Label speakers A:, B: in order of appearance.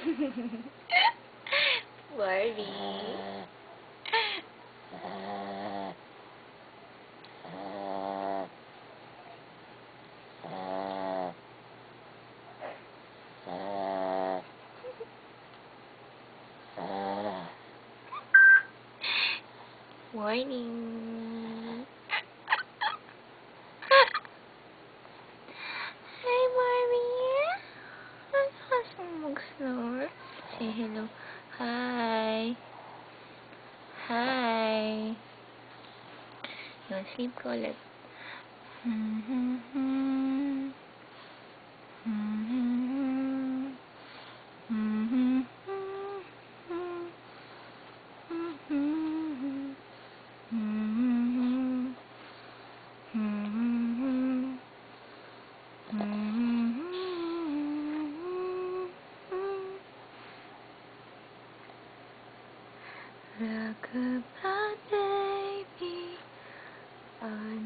A: Barbie. Morning. Say hello. Hi. Hi. Yung sleep ko ulit. Goodbye, baby. I